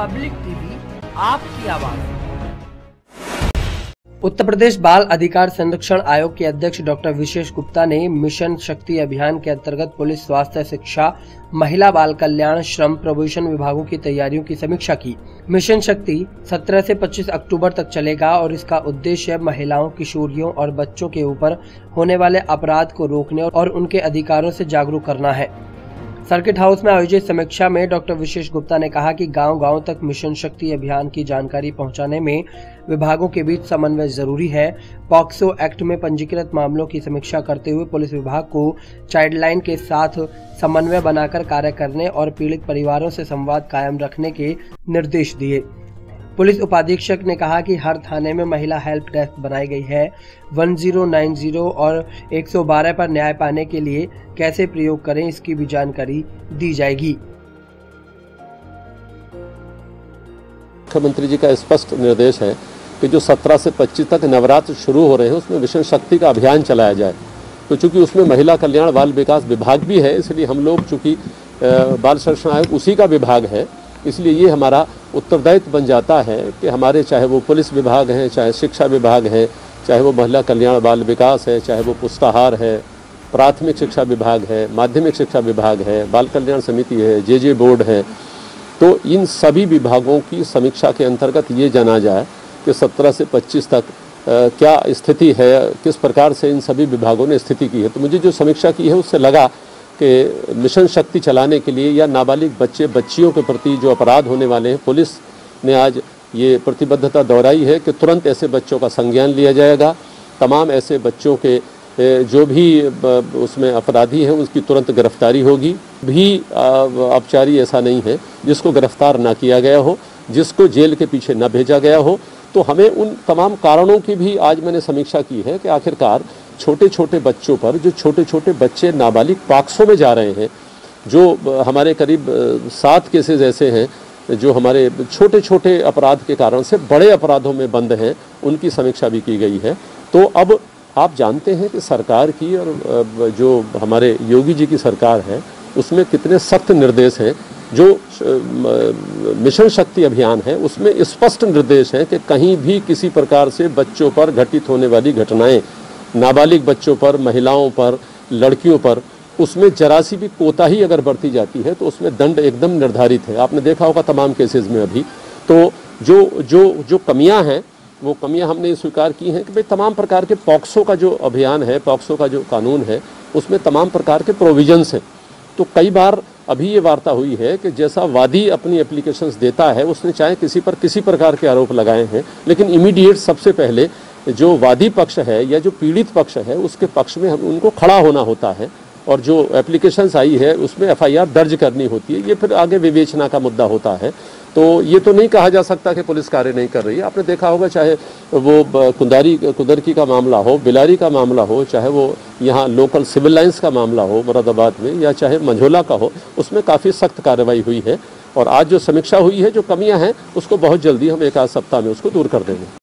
Public TV, आपकी आवाज़। उत्तर प्रदेश बाल अधिकार संरक्षण आयोग के अध्यक्ष डॉक्टर विशेष गुप्ता ने मिशन शक्ति अभियान के अंतर्गत पुलिस स्वास्थ्य शिक्षा, महिला बाल कल्याण, श्रम प्रोबेशन विभागों की तैयारियों की समीक्षा की। मिशन शक्ति 17 से 25 अक्टूबर तक चलेगा और इसका उद्देश्य महिलाओं, किशोरियों और बच्चों के ऊपर होने वाले अपराध को रोकने और उनके अधिकारों से जागरूक करना है। सर्किट हाउस में आयोजित समीक्षा में डॉक्टर विशेष गुप्ता ने कहा कि गांव-गांव तक मिशन शक्ति अभियान की जानकारी पहुँचाने में विभागों के बीच समन्वय ज़रूरी है। पॉक्सो एक्ट में पंजीकृत मामलों की समीक्षा करते हुए पुलिस विभाग को चाइल्डलाइन के साथ समन्वय बनाकर कार्य करने और पीड़ित परिवारों से संवाद कायम रखने के निर्देश दिए। पुलिस उपाधीक्षक ने कहा कि हर थाने में महिला हेल्प डेस्क बनाई गई है। 1090 और 112 पर न्याय पाने के लिए कैसे प्रयोग करें, इसकी भी जानकारी दी जाएगी। मुख्यमंत्री जी का स्पष्ट निर्देश है कि जो 17 से 25 तक नवरात्र शुरू हो रहे हैं, उसमें मिशन शक्ति का अभियान चलाया जाए। तो चूँकि उसमें महिला कल्याण, बाल विकास विभाग भी है, इसलिए हम लोग चूँकि बाल संरक्षण आयोग उसी का विभाग है इसलिए ये हमारा उत्तरदायित्व बन जाता है कि हमारे चाहे वो पुलिस विभाग हैं चाहे शिक्षा विभाग हैं चाहे वो महिला कल्याण बाल विकास है चाहे वो पुस्ताहार है प्राथमिक शिक्षा विभाग है माध्यमिक शिक्षा विभाग है बाल कल्याण समिति है जे जे बोर्ड है तो इन सभी विभागों की समीक्षा के अंतर्गत ये जाना जाए कि 17 से 25 तक आ, क्या स्थिति है किस प्रकार से इन सभी विभागों ने स्थिति की है। तो मुझे जो समीक्षा की है उससे लगा कि मिशन शक्ति चलाने के लिए या नाबालिग बच्चे, बच्चियों के प्रति जो अपराध होने वाले हैं, पुलिस ने आज ये प्रतिबद्धता दोहराई है कि तुरंत ऐसे बच्चों का संज्ञान लिया जाएगा। तमाम ऐसे बच्चों के जो भी उसमें अपराधी हैं उसकी तुरंत गिरफ्तारी होगी। भी अपचारी ऐसा नहीं है, जिसको गिरफ़्तार ना किया गया हो, जिसको जेल के पीछे न भेजा गया हो। तो हमें उन तमाम कारणों की भी आज मैंने समीक्षा की है कि आखिरकार छोटे छोटे बच्चों पर, जो छोटे छोटे बच्चे नाबालिग पाक्सों में जा रहे हैं, जो हमारे करीब सात केसेस ऐसे हैं, जो हमारे छोटे छोटे अपराध के कारण से बड़े अपराधों में बंद हैं, उनकी समीक्षा भी की गई है। तो अब आप जानते हैं कि सरकार की और जो हमारे योगी जी की सरकार है, उसमें कितने सख्त निर्देश हैं, जो मिशन शक्ति अभियान है, उसमें स्पष्ट निर्देश है कि कहीं भी किसी प्रकार से बच्चों पर घटित होने वाली घटनाएँ नाबालिग बच्चों पर, महिलाओं पर, लड़कियों पर, उसमें जरासी भी कोताही अगर बढ़ती जाती है तो उसमें दंड एकदम निर्धारित है। आपने देखा होगा तमाम केसेस में अभी। तो जो जो जो कमियाँ हैं, वो कमियाँ हमने स्वीकार की हैं कि भाई तमाम प्रकार के पॉक्सो का जो अभियान है, पॉक्सो का जो कानून है, उसमें तमाम प्रकार के प्रोविजंस हैं। तो कई बार अभी ये वार्ता हुई है कि जैसा वादी अपनी एप्लीकेशंस देता है, उसने चाहे किसी पर किसी प्रकार के आरोप लगाए हैं, लेकिन इमीडिएट सबसे पहले जो वादी पक्ष है या जो पीड़ित पक्ष है, उसके पक्ष में हम उनको खड़ा होना होता है और जो एप्लीकेशंस आई है, उसमें एफआईआर दर्ज करनी होती है। ये फिर आगे विवेचना का मुद्दा होता है। तो ये तो नहीं कहा जा सकता कि पुलिस कार्य नहीं कर रही है। आपने देखा होगा, चाहे वो कुंदारी, कुदरकी का मामला हो, बिलारी का मामला हो, चाहे वो यहाँ लोकल सिविल लाइन्स का मामला हो, मुरादाबाद में, या चाहे मंझोला का हो, उसमें काफ़ी सख्त कार्रवाई हुई है। और आज जो समीक्षा हुई है, जो कमियाँ हैं, उसको बहुत जल्दी हम एक आध सप्ताह में उसको दूर कर देंगे।